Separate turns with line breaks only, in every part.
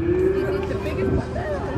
This is the biggest one?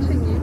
是你。